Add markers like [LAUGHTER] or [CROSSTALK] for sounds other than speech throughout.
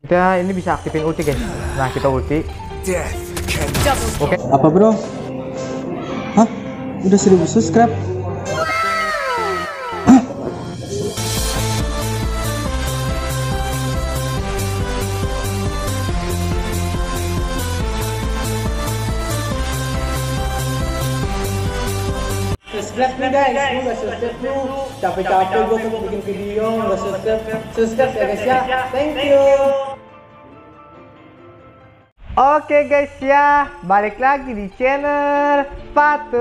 Kita ini bisa aktifin ulti guys. Nah kita ulti. Oke. Apa bro? Hah? Udah 1000 subscribe? Hah? subscribe nih guys, gue gak subscribe lu Capek-capek gue tuh bikin video, gak subscribe Subscribe ya guys ya, thank you Oke guys ya, balik lagi di channel Fatur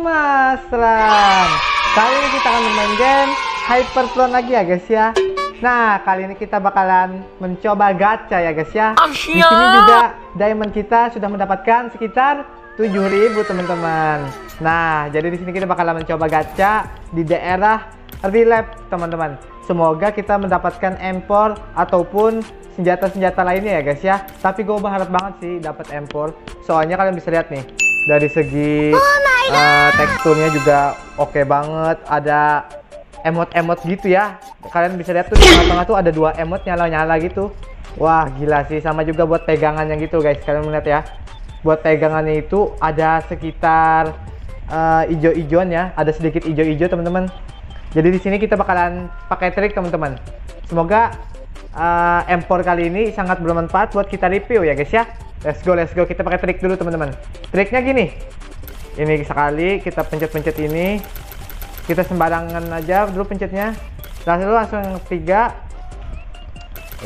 Masran. Kali ini kita akan bermain game Hypertron lagi ya guys ya. Nah, kali ini kita bakalan mencoba gacha ya guys ya. Di sini juga diamond kita sudah mendapatkan sekitar 7000 teman-teman. Nah, jadi di sini kita bakalan mencoba gacha di daerah relap teman-teman. Semoga kita mendapatkan empor ataupun senjata-senjata lainnya ya guys ya. Tapi gue berharap banget sih dapat empor. Soalnya kalian bisa lihat nih dari segi uh, teksturnya juga oke banget. Ada emot-emot gitu ya. Kalian bisa lihat tuh di tengah-tengah tuh ada dua emot nyala-nyala gitu. Wah gila sih sama juga buat pegangannya gitu guys. Kalian melihat ya. Buat pegangannya itu ada sekitar uh, ijo-ijoan ya. Ada sedikit ijo-ijo teman-teman. Jadi di sini kita bakalan pakai trik teman-teman. Semoga uh, empor kali ini sangat bermanfaat buat kita review ya guys ya. Let's go, let's go. Kita pakai trik dulu teman-teman. Triknya gini. Ini sekali kita pencet-pencet ini. Kita sembarangan aja dulu pencetnya. Lalu langsung tiga.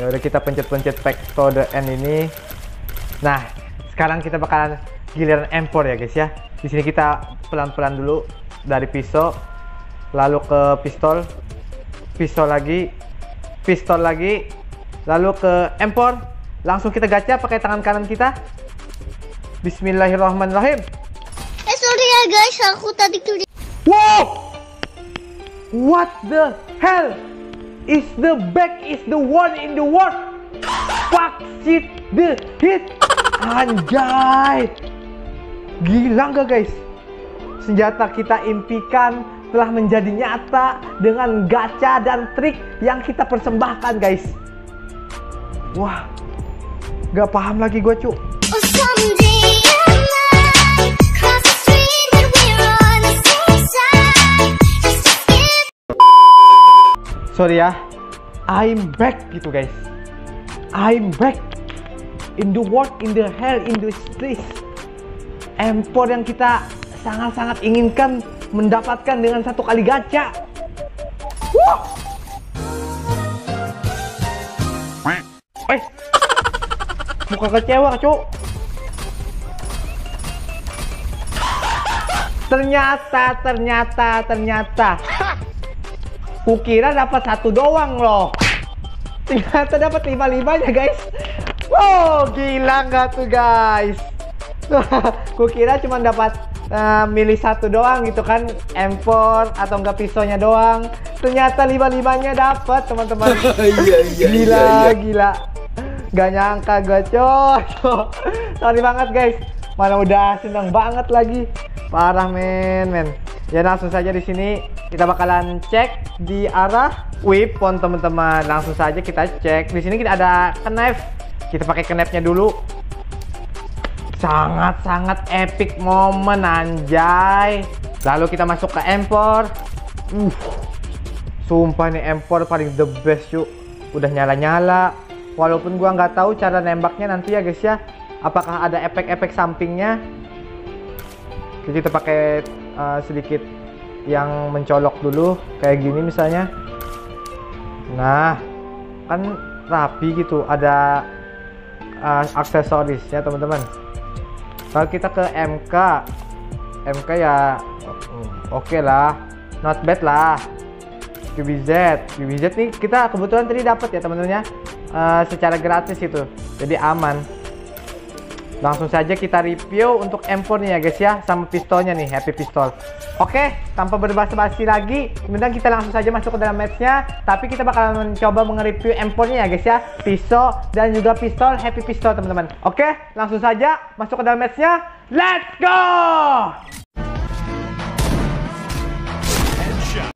Ya udah kita pencet-pencet back to the end ini. Nah, sekarang kita bakalan giliran empor ya guys ya. Di sini kita pelan-pelan dulu dari pisau lalu ke pistol pistol lagi pistol lagi. Lalu ke empor langsung kita gacha pakai tangan kanan kita. Bismillahirrahmanirrahim. Eh sorry ya guys, aku tadi tuh Wow! What the hell is the back is the one in the world? Fuck shit the hit. Anjay. Gila nggak guys? Senjata kita impikan telah menjadi nyata dengan gacha dan trik yang kita persembahkan guys. Wah Gak paham lagi gue cu Oh Sorry ya I'm back gitu guys. I'm back In the world, in the hell, in the streets Empor yang kita sangat-sangat inginkan mendapatkan dengan satu kali gacha Wah! Eh, muka kecewa cuk Ternyata, ternyata, ternyata Kukira dapat satu doang loh. Ternyata dapat lima limanya guys. Wow, gila nggak tuh guys? [LAUGHS] Kukira cuma dapat uh, milih satu doang gitu kan, M4 atau enggak pisaunya doang. Ternyata lima limanya dapat teman-teman. [LAUGHS] gila, gila. Gak nyangka gue coy. [LAUGHS] Sorry banget guys. Mana udah seneng banget lagi. Parah men, men. Ya langsung saja di sini kita bakalan cek di arah weapon teman-teman. Langsung saja kita cek. Di sini kita ada knife. Kita pakai knife-nya dulu. Sangat-sangat epic momen anjay. Lalu kita masuk ke empor. Uh. Sumpah nih empor paling the best yuk. Udah nyala-nyala. Walaupun gua nggak tahu cara nembaknya nanti ya guys ya. Apakah ada efek-efek sampingnya? Kita pakai uh, sedikit yang mencolok dulu kayak gini misalnya nah kan rapi gitu ada uh, aksesorisnya teman-teman kalau kita ke MK MK ya oke okay lah. Not bad lah. QBZ QBZ nih kita kebetulan tadi dapat ya teman-teman ya uh, secara gratis itu. Jadi aman langsung saja kita review untuk M4 nih ya guys ya sama pistolnya nih happy pistol. Oke tanpa berbahasa-basi lagi kemudian kita langsung saja masuk ke dalam matchnya tapi kita bakal mencoba mengereview M4 nya ya guys ya pisau dan juga pistol happy pistol teman-teman. Oke langsung saja masuk ke dalam matchnya. Let's go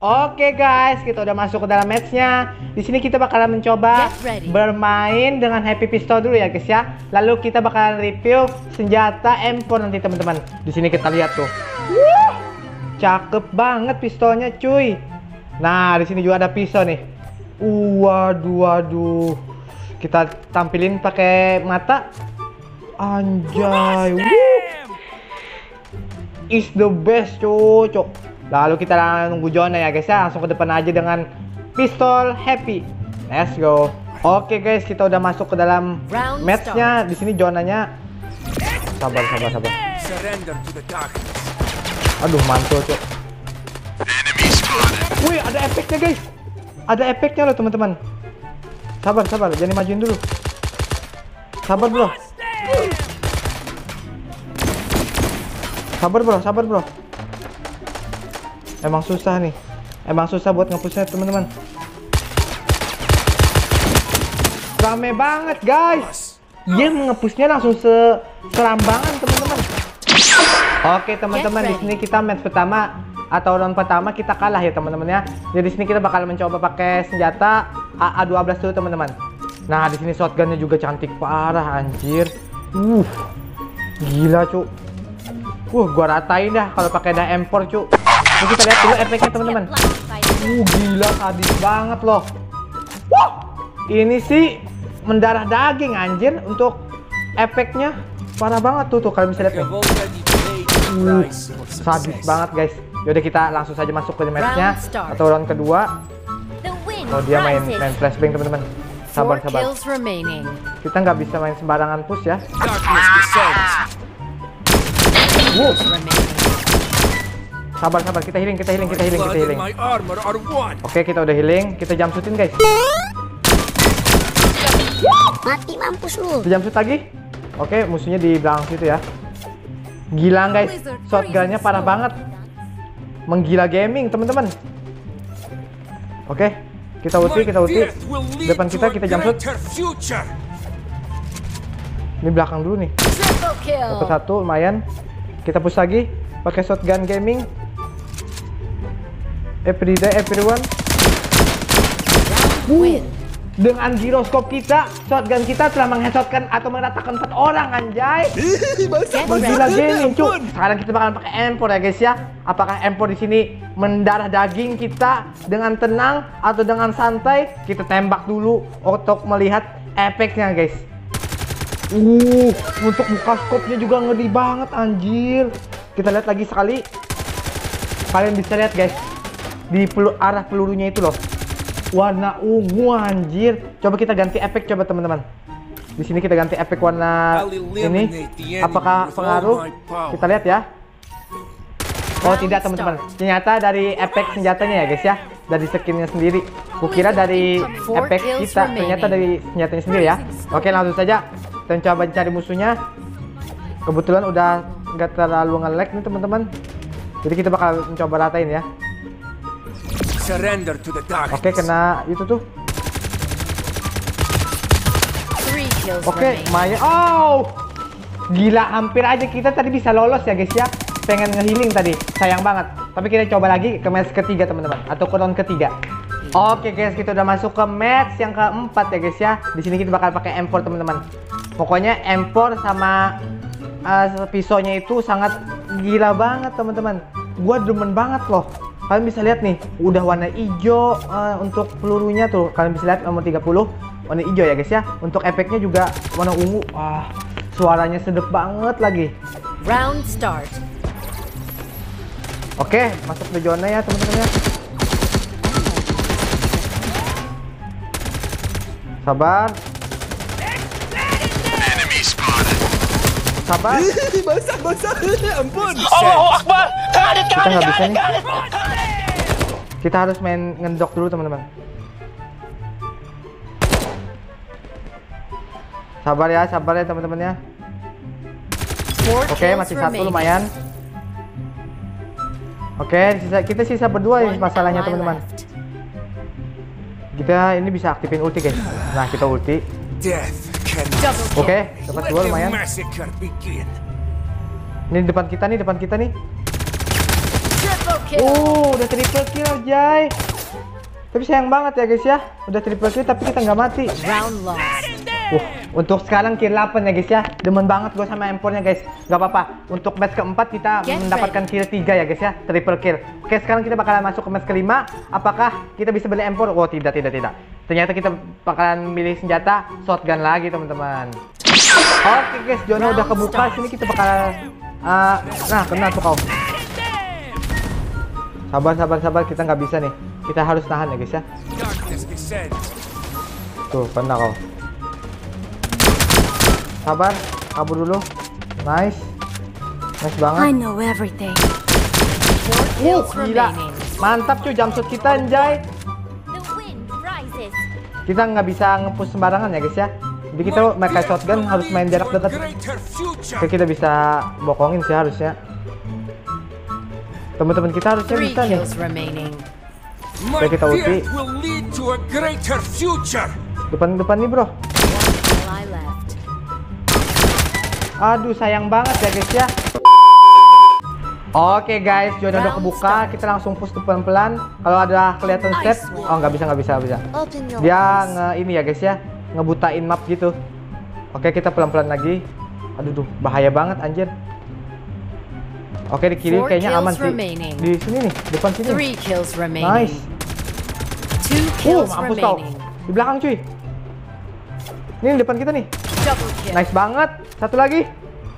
Oke guys, kita udah masuk ke dalam matchnya. Di sini kita bakalan mencoba bermain dengan Happy Pistol dulu ya guys ya. Lalu kita bakalan review senjata M4 nanti teman-teman. Di sini kita lihat tuh. Wuh, cakep banget pistolnya cuy. Nah, di sini juga ada pisau nih. Uh, Waduh, waduh. Kita tampilin pakai mata. Anjay. Wuh. Is the best cocok. Lalu kita nunggu zona ya guys ya. Langsung ke depan aja dengan pistol happy. Let's go. Oke guys, kita udah masuk ke dalam matchnya. Di sini zonanya. Sabar, sabar, sabar. Aduh, mantul cok. Wih, ada efeknya guys. Ada efeknya loh teman-teman. Sabar, sabar. Jangan majuin dulu. Sabar bro. Sabar bro, sabar bro. Emang susah nih. Emang susah buat ngepushnya teman-teman. Rame banget guys. Dia ngepushnya langsung se serambangan teman-teman. Oke teman-teman di sini kita match pertama atau round pertama kita kalah ya teman-teman ya. Jadi di sini kita bakal mencoba pakai senjata AA12 dulu teman-teman. Nah di sini shotgunnya juga cantik parah anjir. Uh, gila cuk. Wah gua ratain dah kalau pakai dah M4 cuk. Ini kita lihat dulu efeknya teman-teman. Uh gila sadis banget loh. Wah ini sih mendarah daging anjir untuk efeknya parah banget tuh tuh kalian bisa lihat nih. Uh, sadis banget guys. Yaudah kita langsung saja masuk ke matchnya atau round kedua. Oh dia main main flashbang teman-teman. Sabar sabar. Kita nggak bisa main sembarangan push ya. Remaining. Sabar sabar kita healing kita healing kita healing kita healing. Oke kita udah healing. Kita jump shootin guys. Mati mampus lu. Kita jump shoot lagi. Oke musuhnya di belakang situ ya. Gila guys. Shotgunnya parah banget. Menggila gaming teman-teman. Oke kita ulti kita ulti. Depan kita kita jump shoot. future. Ini belakang dulu nih. Dapat satu lumayan. Kita push lagi pakai shotgun gaming. Everyday everyone. Win. Dengan giroskop kita, shotgun kita telah mengheadshotkan atau meratakan empat orang anjay. [LAUGHS] Gila gaming cuy. Sekarang kita bakalan pakai M4 ya guys ya. Apakah M4 di sini mendarah daging kita dengan tenang atau dengan santai? Kita tembak dulu untuk melihat efeknya guys. Uh, untuk buka skopnya juga ngeri banget anjir. Kita lihat lagi sekali. Kalian bisa lihat guys di pelu- arah pelurunya itu loh. Warna ungu anjir. Coba kita ganti efek coba teman-teman. Di sini kita ganti efek warna ini. Apakah pengaruh? Kita lihat ya. Oh tidak teman-teman. Ternyata dari efek senjatanya ya guys ya. Dari skinnya sendiri. Kukira dari efek kita. Ternyata dari senjatanya sendiri ya. Oke langsung saja. Kita coba cari musuhnya. Kebetulan udah nggak terlalu nge-lag nih teman-teman. Jadi kita bakal mencoba ratain ya. Surrender to the dark. Oke kena itu tuh. Oke, remaining. Maya. Oh, gila hampir aja kita tadi bisa lolos ya guys ya. Pengen ngehealing tadi, sayang banget. Tapi kita coba lagi ke match ketiga teman-teman, atau ke round ketiga. Oke guys, kita udah masuk ke match yang keempat ya guys ya. Di sini kita bakal pakai M4 teman-teman. Pokoknya M4 sama uh, pisaunya itu sangat gila banget teman-teman. Gua demen banget loh. Kalian bisa lihat nih, udah warna hijau uh, untuk pelurunya tuh. Kalian bisa lihat nomor 30 warna hijau ya guys ya. Untuk efeknya juga warna ungu. Wah, suaranya sedep banget lagi. Round start. Oke, masuk ke zona ya teman-teman ya. Sabar. Sabar. [LAUGHS] basah basah [LAUGHS] ampun Kita nggak bisa nih. Kita harus main ngendok dulu teman-teman. Sabar ya, sabar ya teman-teman ya. Oke, kills masih satu lumayan. Oke, sisa, kita sisa berdua ya masalahnya teman-teman. Kita ini bisa aktifin ulti guys. Nah, kita ulti. Oke, dapat let dua lumayan. Ini depan kita nih, depan kita nih. Uh, udah triple kill, Jay. Tapi sayang banget ya guys ya. Udah triple kill tapi kita nggak mati. Round lost. Uh, untuk sekarang kill 8 ya guys ya. Demen banget gue sama M4-nya guys. Gak apa-apa. Untuk match keempat kita Get mendapatkan kill 3 ya guys ya. Triple kill. Oke, sekarang kita bakalan masuk ke match kelima. Apakah kita bisa beli M4? Oh, tidak, tidak, tidak. Ternyata kita bakalan milih senjata shotgun lagi teman-teman. Oke guys, zona udah kebuka. Sini kita bakalan uh, nah kena tuh kau. Sabar, sabar, sabar. Kita nggak bisa nih. Kita harus tahan ya guys ya. Tuh, kena kau. Sabar, kabur dulu. Nice. Nice banget. know everything. Uh, gila. Mantap cuy jump shot kita anjay. The wind rises. Kita nggak bisa ngepush sembarangan ya guys ya. Jadi kita pakai shotgun harus main jarak dekat. Kita bisa bokongin sih harusnya. Teman-teman kita harusnya bisa nih. Oke, kita ulti. Depan-depan nih, Bro. Aduh, sayang banget ya guys ya. Oke guys, zona udah kebuka. Kita langsung push pelan-pelan. Kalau ada kelihatan set, oh nggak bisa nggak bisa nggak bisa. Dia nge ini ya guys ya, ngebutain map gitu. Oke, kita pelan-pelan lagi. Aduh, duh, bahaya banget anjir. Oke, di kiri kayaknya aman sih. Di sini nih, depan sini. Nice. Uh, mampus kau. remaining. Di belakang cuy. Ini di depan kita nih. Nice banget. Satu lagi.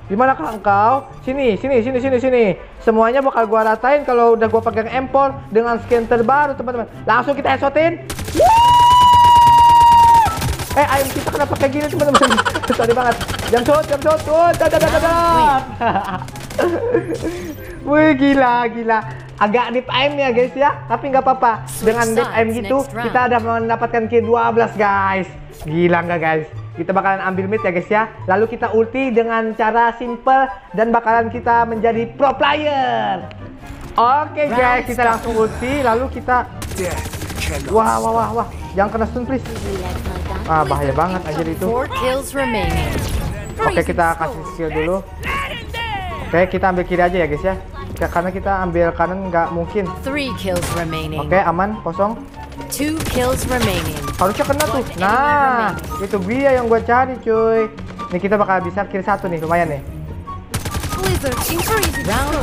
Di mana kah engkau? Sini, sini, sini, sini, sini. Semuanya bakal gua ratain kalau udah gua pegang empor dengan skin terbaru, teman-teman. Langsung kita headshotin. Eh, ayam kita kenapa kayak gini, teman-teman? [LAUGHS] Sorry banget. Jam shot, jam shot. Oh, dadah, dadah, dadah. [LAUGHS] Wih, gila, gila. Agak deep aim ya, guys ya. Tapi nggak apa-apa. Dengan deep aim gitu, kita ada mendapatkan kill 12, guys. Gila nggak, guys? Kita bakalan ambil mid ya, guys ya. Lalu kita ulti dengan cara simple dan bakalan kita menjadi pro player. Oke, guys. Kita langsung ulti. Lalu kita... Wah, wah, wah, wah. Jangan kena stun, please. Ah, bahaya banget anjir itu. Oke kita kasih skill dulu. Oke kita ambil kiri aja ya guys ya. Ya, Karena kita ambil kanan nggak mungkin. Three kills remaining. Oke aman kosong. Two kills remaining. Harusnya kena tuh. Nah itu dia yang gue cari cuy. Ini kita bakal bisa kill satu nih lumayan nih.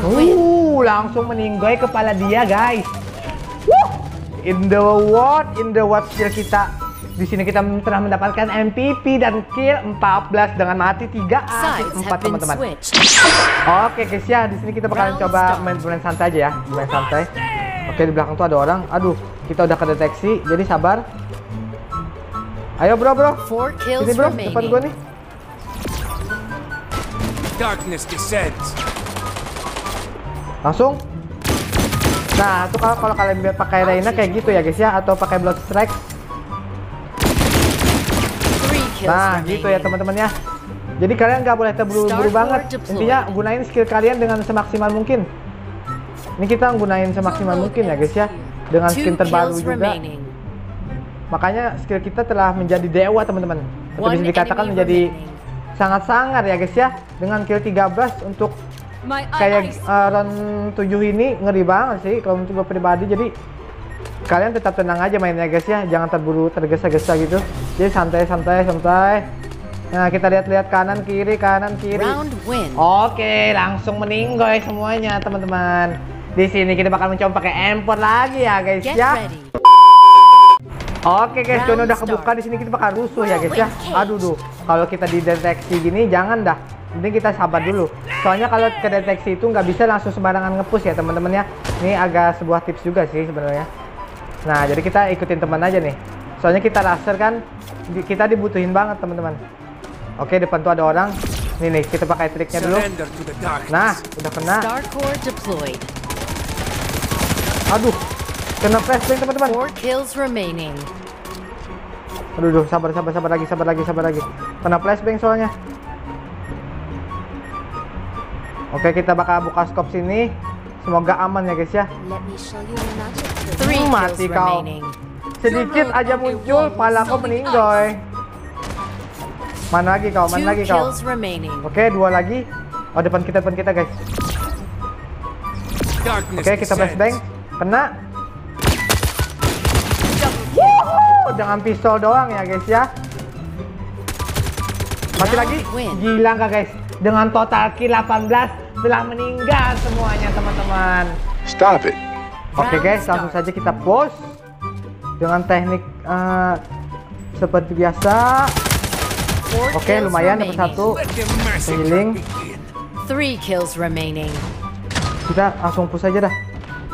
Uh langsung meninggoy kepala dia guys. In the what? In the what skill kita. Di sini kita telah mendapatkan MVP dan kill 14 dengan mati 3 Sides assist 4 have been teman-teman. Oke guys ya, di sini kita bakalan coba main main santai aja ya, main santai. Oke di belakang tuh ada orang. Aduh, kita udah kedeteksi, jadi sabar. Ayo bro bro, sini bro, depan gua remaining. nih. Darkness descends. Langsung. Nah, itu kalau kalau kalian biar pakai Reina kayak gitu ya guys ya, atau pakai Blood Strike. Nah, gitu ya teman-teman ya. Jadi kalian nggak boleh terburu-buru banget. Intinya gunain skill kalian dengan semaksimal mungkin. Ini kita gunain semaksimal mungkin ya guys ya, dengan skin terbaru juga. Makanya skill kita telah menjadi dewa teman-teman. Atau bisa dikatakan menjadi remaining. sangat sangar ya guys ya. Dengan kill 13 untuk kayak uh, round 7 ini ngeri banget sih kalau gue pribadi. Jadi kalian tetap tenang aja mainnya guys ya. Jangan terburu tergesa-gesa gitu. Jadi santai santai santai. Nah kita lihat-lihat kanan kiri kanan kiri. round win. Oke, langsung meninggoy semuanya teman-teman. Di sini kita bakal mencoba pakai empor lagi ya guys Get ya. ready. Oke guys, zona udah kebuka di sini kita bakal rusuh ya guys ya. Aduh duh, kalau kita dideteksi gini jangan dah. Penting kita sabar dulu. Soalnya kalau kedeteksi itu nggak bisa langsung sembarangan ngepush ya teman-teman ya. Ini agak sebuah tips juga sih sebenarnya. Nah, jadi kita ikutin teman aja nih. Soalnya kita laser kan di- kita dibutuhin banget teman-teman. Oke, depan tuh ada orang. Nih nih, kita pakai triknya dulu. Nah, udah kena. Aduh, kena flashbang teman-teman. Aduh, aduh, sabar, sabar, sabar lagi, sabar lagi, sabar lagi. Kena flashbang soalnya. Oke, kita bakal buka scope sini. Semoga aman ya guys ya. Let me show you. Three kills mati kau. remaining. Sedikit aja muncul, pala kau meninggoy. Mana lagi kau? Mana lagi kau? Oke, dua lagi. Oh, depan kita, depan kita guys. Oke, kita flashbang. Kena. Wuhu, dengan pistol doang ya guys ya. Mati lagi. Gila nggak guys? Dengan total kill 18 telah meninggal semuanya teman-teman. Stop it. Oke guys, langsung saja kita push dengan teknik eh, seperti biasa. Oke, kills lumayan dapat satu. Healing. Three kills remaining. Kita langsung push aja dah.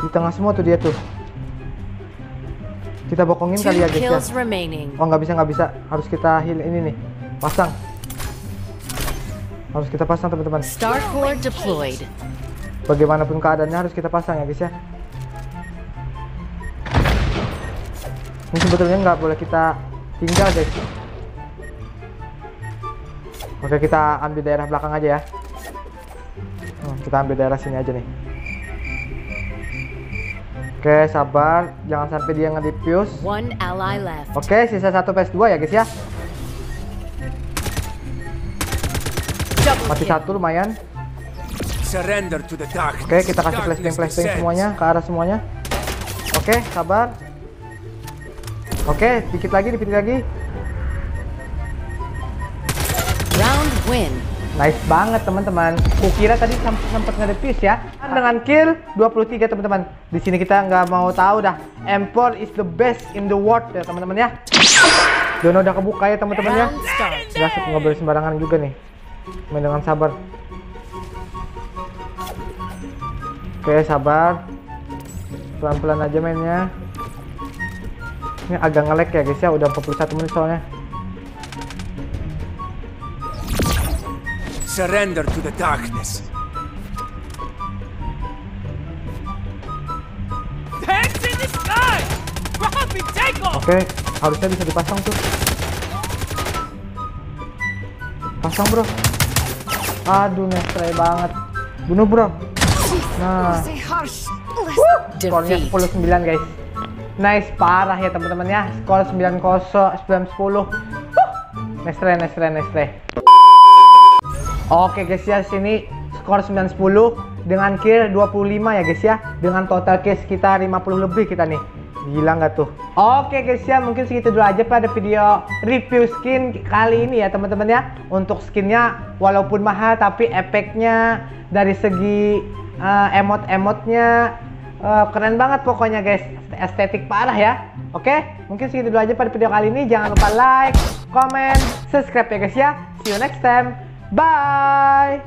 Di tengah semua tuh dia tuh. Kita bokongin Two kali ya guys ya. Oh nggak bisa nggak bisa. Harus kita heal ini nih. Pasang. Harus kita pasang teman-teman. Deployed. Bagaimanapun keadaannya harus kita pasang ya guys ya. Ini sebetulnya nggak boleh kita tinggal guys. Oke kita ambil daerah belakang aja ya. Hmm, kita ambil daerah sini aja nih. Oke sabar, jangan sampai dia nge-defuse. One ally left. Oke sisa satu PS2 ya guys ya. Mati satu lumayan. Surrender to the darkness. Oke, kita kasih flashbang flashbang semuanya ke arah semuanya. Oke, sabar. Oke, dikit lagi, dikit lagi. Round win. Nice banget teman-teman. Kukira tadi sempat sempat ngedepis ya. Dengan kill 23 teman-teman. Di sini kita nggak mau tahu dah. M4 is the best in the world ya teman-teman ya. Dono udah kebuka ya teman-teman ya. Gak nggak boleh sembarangan juga nih. Main dengan sabar. Oke, sabar. Pelan-pelan aja mainnya. Ini agak ngelek ya guys ya, udah 41 menit soalnya. Surrender to the darkness. Oke, harusnya bisa dipasang tuh. Pasang bro. Aduh, nestray banget. Bunuh bro. Nah, skornya Defeat. 10-9 guys. Nice, parah ya teman-teman ya. Skor 9-0, 9-10. Nestray, nestray, nestray. Oke guys ya, sini skor 9-10 dengan kill 25 ya guys ya. Dengan total kill sekitar 50 lebih kita nih. Gila nggak tuh? Oke guys ya, mungkin segitu dulu aja pada video review skin kali ini ya teman-teman ya. Untuk skinnya walaupun mahal tapi efeknya dari segi eh, emot-emotnya eh, keren banget pokoknya guys. Estetik parah ya. Oke, mungkin segitu dulu aja pada video kali ini. Jangan lupa like, comment, subscribe ya guys ya. See you next time. Bye.